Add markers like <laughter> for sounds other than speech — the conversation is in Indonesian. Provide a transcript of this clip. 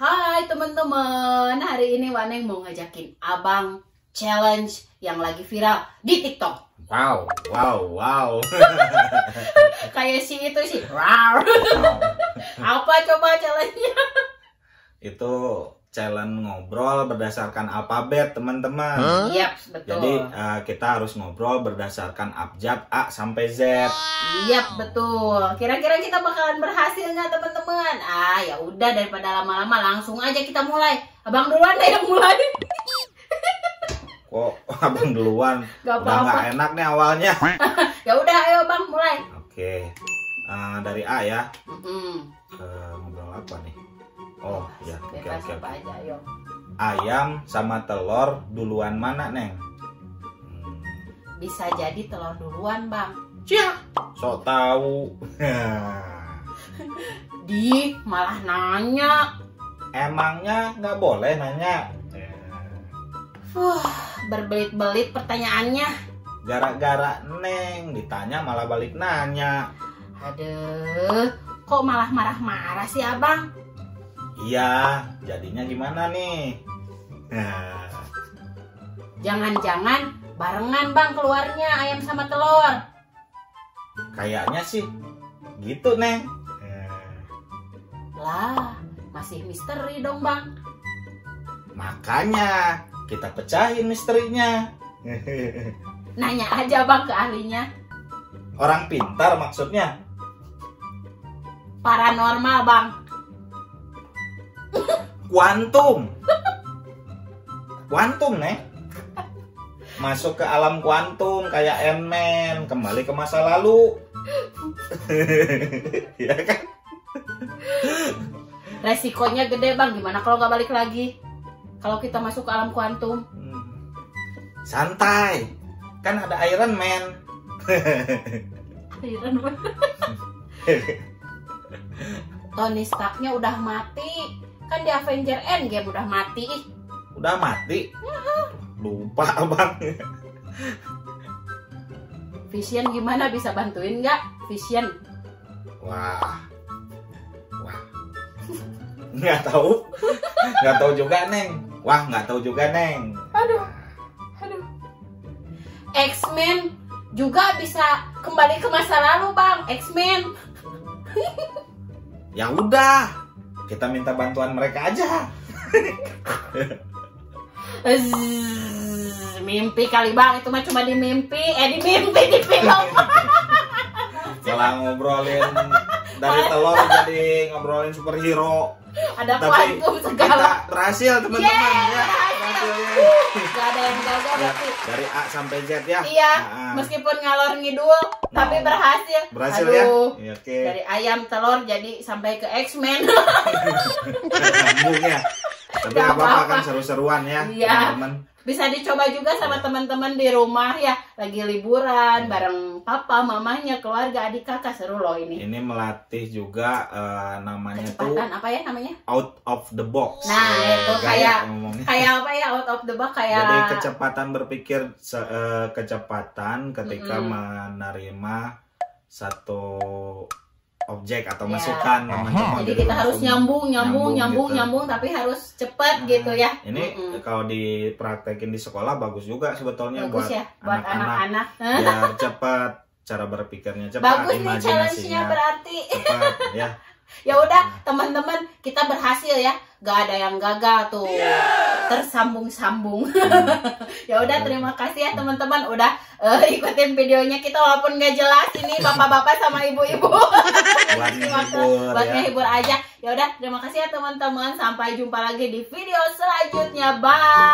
Hai teman-teman, hari ini Waneng mau ngajakin abang challenge yang lagi viral di TikTok. Wow, wow, wow. <laughs> Kayak si itu sih, wow. <laughs> Apa coba challenge-nya? Itu challenge ngobrol berdasarkan alfabet, teman-teman. Yap, betul. Jadi eh, kita harus ngobrol berdasarkan abjad A sampai Z. Yap, betul. Kira-kira kita bakalan berhasil nggak teman-teman? Ah, ya udah daripada lama-lama langsung aja kita mulai. Abang duluan deh yang mulai. Kok abang duluan? Gak Udah nggak enak nih awalnya. <laughs> Ya udah, ayo bang mulai. Oke, Eh, dari A ya. Mm-mm. Eh, ngobrol apa nih? Oh, ya, oke, Bebas oke, aja, ayo. Ayam sama telur duluan mana, Neng? Hmm, Bisa jadi telur duluan bang. sok tahu. <laughs> Di malah nanya. Emangnya nggak boleh nanya? Wah, berbelit-belit pertanyaannya. Gara-gara Neng ditanya malah balik nanya. Aduh, kok malah marah-marah sih abang? Iya, jadinya gimana nih? Nah, Jangan-jangan barengan bang keluarnya ayam sama telur. kayaknya sih gitu Neng. Lah, masih misteri dong bang. Makanya kita pecahin misterinya. <laughs> Nanya aja bang ke ahlinya. Orang pintar maksudnya. Paranormal bang. Kuantum. Kuantum, Neng. Masuk ke alam kuantum kayak Ant-Man, kembali ke masa lalu. <laughs> ya kan? Resikonya gede bang. Gimana kalau nggak balik lagi? Kalau kita masuk ke alam kuantum. Hmm. Santai. Kan ada Iron Man. Iron Man. Tony Starknya udah mati. Kan di Avenger Endgame udah mati. Ih, Udah mati. Lupa, <laughs> Bang. Vision gimana bisa bantuin nggak? Vision. Wah. Wah. Nggak tahu. Nggak tahu juga, Neng. Wah, nggak tahu juga, Neng. Aduh. Aduh. X-Men juga bisa kembali ke masa lalu, Bang. X-Men. Ya udah. Kita minta bantuan mereka aja. Mimpi kali, Bang. Itu mah cuma di mimpi. Eh, di mimpi di film. Setelah ngobrolin dari telur jadi ngobrolin superhero. Ada Tapi kita segala. berhasil, teman-teman. Yeay, Ya. Gak ada yang gagal Ya, berarti. dari A sampai Z ya. Iya, Nah, meskipun ngalor ngidul, tapi Nah. berhasil. berhasil Aduh. ya. Iya, Oke. Dari ayam telur jadi sampai ke X-Men. <laughs> Nyambung ya. Tapi Gak apa apa apa-apa. kan seru-seruan ya, Iya. teman-teman. Bisa dicoba juga sama teman-teman di rumah ya, lagi liburan bareng papa, mamanya, keluarga, adik kakak seru loh ini. Ini melatih juga eh, namanya tuh Kecepatan apa ya namanya? out of the box. Nah, Ya, itu kayak- ngomongnya. Kayak apa ya out of the box kayak Jadi kecepatan berpikir eh, kecepatan ketika Mm-mm. menerima satu objek atau Ya. masukan teman-teman. jadi kita harus nyambung, nyambung, Nyambung nyambung, gitu. nyambung, tapi harus cepet Nah, gitu ya. Ini Mm-mm. kalau dipraktekin di sekolah bagus juga sebetulnya Bagus buat ya buat anak-anak biar cepat cara berpikirnya cepat, Bagus nih challenge-nya imajinasinya berarti. cepat ya. Ya udah, teman-teman, kita berhasil ya. Gak ada yang gagal tuh. Tersambung-sambung. <laughs> ya udah, terima kasih ya teman-teman udah eh, ikutin videonya kita walaupun gak jelas ini bapak-bapak sama ibu-ibu. <laughs> Buat ngehibur, buat ya. ngehibur aja. Ya udah, terima kasih ya teman-teman. Sampai jumpa lagi di video selanjutnya. Bye.